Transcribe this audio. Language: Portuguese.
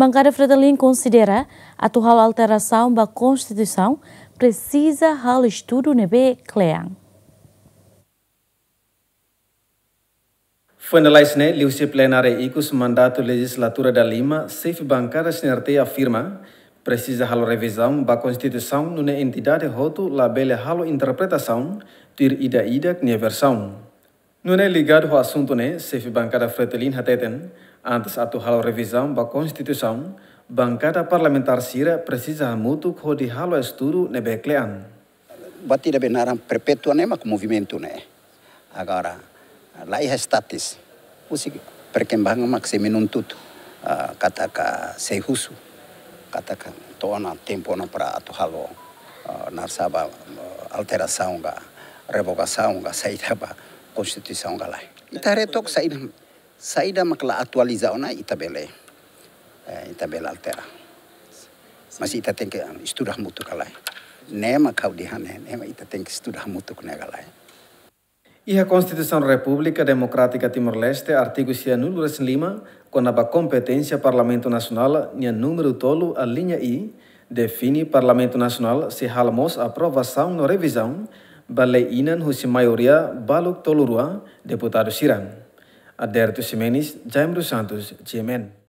Bancada Fretilin considera a atual alteração da Constituição precisa hal estudo nebe clean. Foi na Laisne, Liusi Plenária Icus, mandato legislatura da Lima, Seif Bancada Sinertei afirma precisa halo revisão da Constituição numa entidade roto labele halo interpretação tir ida-ida que versão. Nune ligado ao assunto né, Seif Bancada Fretilin hateten, antes atu halo revisão da Constituição, bancada parlamentar sira precisa muito de halo estudo nebe clean. Batida benaram perpetua né, mas movimento né. Agora, lá é status. Usi perkembangan se menuntut uh, kata ka sehusu kata ka tona tempo na para atu halo uh, narsaba uh, alteração ga revogação ga saída ba constituição ga lai ita retok saída Saida makla attualizza ona itabele eh, itabele altera masih ita tengke ah, isturah mutu kalai nema kau dihane nema ita tenke isturah mutu kune kalai Iha Constitución Republika Demokratika Timor-Leste, artigo 105, quando a competência Parlamento Nacional, nia número tolo, a linha I, define Parlamento Nacional se halamos aprovação na revisão, balei inan husi maioria baluk tolurua, deputado Sirang. Aderto Ximenes, Jaime dos Santos, GMN.